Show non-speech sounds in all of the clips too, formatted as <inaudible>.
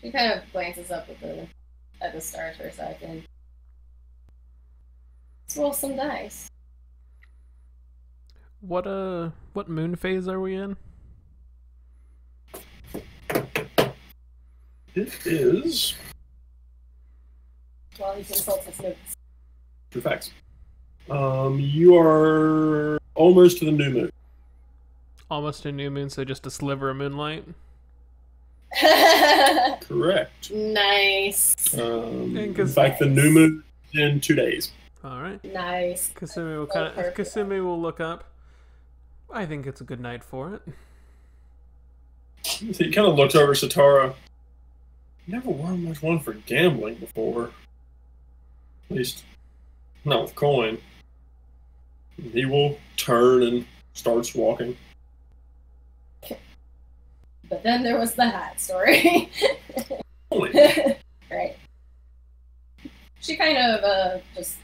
She kind of glances up at the at the stars for a second. Let's roll some dice. What uh what moon phase are we in? It is. While he consults his notes. True facts. Um, you are almost to the new moon. Almost a new moon, so just a sliver of moonlight. <laughs> <laughs> Correct. nice. Um, And in 'cause- fact, the new moon in two days. All right. Nice. Kasumi will Oh, kind of. Kasumi will look up. I think it's a good night for it. He kind of looks over Sitara. Never won much one for gambling before. At least, not with coin. He will turn and starts walking. But then there was the hat story. <laughs> Right. She kind of uh, just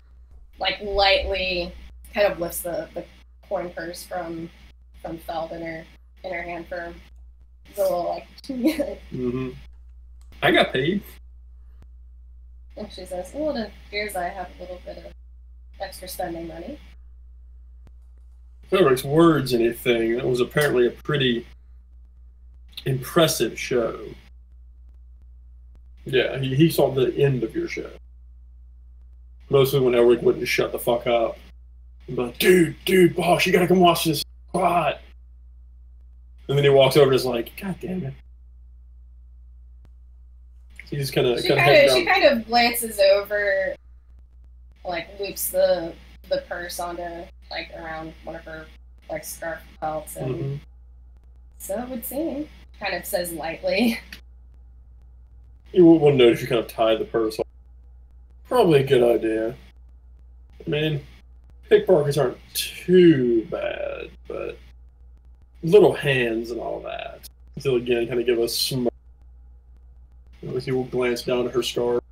like lightly kind of lifts the, the coin purse from from Feld in her in her hand for the little like <laughs> mm-hmm. I got paid. and she says, Well it appears I have a little bit of extra spending money. Makes words anything, that was apparently a pretty impressive show. Yeah, he, he saw the end of your show. Mostly when Elric wouldn't shut the fuck up. Like, dude, dude, boss, you gotta come watch this spot. And then he walks over and is like, God damn it. He just kind of She kind kind of of she kind of glances over like loops the the purse onto like around one of her like scarf belts and hmm So it would seem. Kind of says lightly. You will notice you kind of tie the purse off. Probably a good idea. I mean, pickpockets aren't too bad, but little hands and all that. Until again, kind of give us some. He will glance down at her scarf.